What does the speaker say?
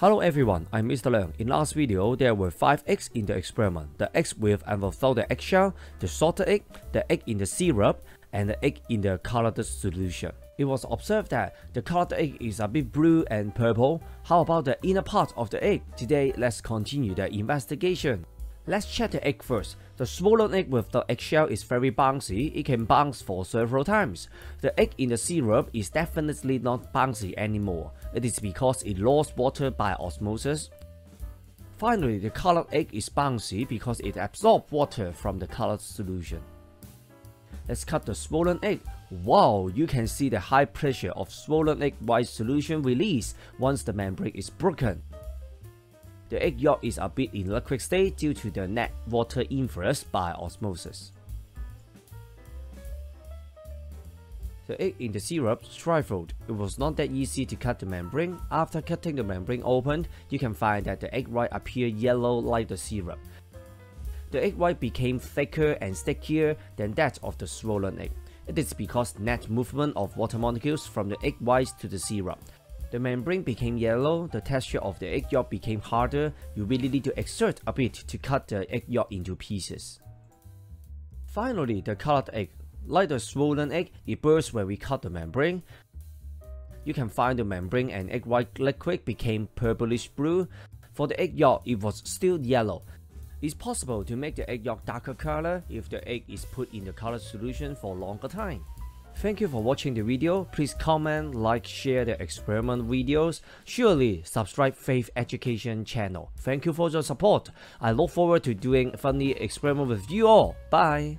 Hello everyone, I'm Mr. Leung. In last video, there were 5 eggs in the experiment. The eggs with and without the eggshell, the salted egg, the egg in the syrup, and the egg in the colored solution. It was observed that the colored egg is a bit blue and purple. How about the inner part of the egg? Today, let's continue the investigation. Let's check the egg first. The swollen egg with the eggshell is very bouncy, it can bounce for several times. The egg in the syrup is definitely not bouncy anymore. It is because it lost water by osmosis. Finally, the colored egg is bouncy because it absorbed water from the colored solution. Let's cut the swollen egg. Wow, you can see the high pressure of swollen egg white solution release once the membrane is broken. The egg yolk is a bit in liquid state due to the net water influx by osmosis. The egg in the syrup trifled. It was not that easy to cut the membrane. After cutting the membrane open, you can find that the egg white appeared yellow like the syrup. The egg white became thicker and stickier than that of the swollen egg. It is because net movement of water molecules from the egg white to the syrup. The membrane became yellow, the texture of the egg yolk became harder, you really need to exert a bit to cut the egg yolk into pieces. Finally, the colored egg. Like the swollen egg, it bursts when we cut the membrane. You can find the membrane and egg white liquid became purplish blue. For the egg yolk, it was still yellow. It's possible to make the egg yolk darker color if the egg is put in the colored solution for longer time. Thank you for watching the video. Please comment, like, share the experiment videos. Surely subscribe Faith Education channel. Thank you for your support. I look forward to doing funny experiment with you all. Bye.